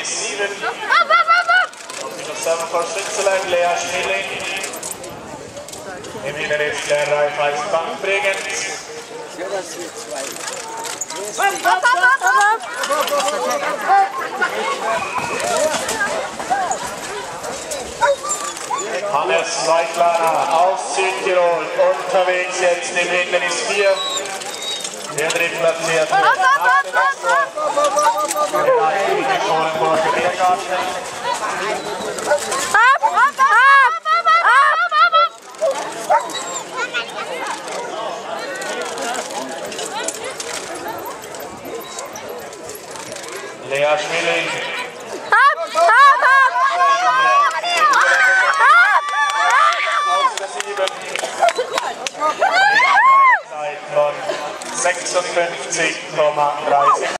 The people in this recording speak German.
B7. Und sich zusammen vor Schützelein, Lea Schilling. Im Inneren ist der Raiffeisen Bank bringen. Hannes Weidlaner aus Südtirol unterwegs jetzt im Hindernis 4. Der drittplatzierte Schulenburger Biergarten. Lea Schmilling aus der 7. Zeit von 56,30.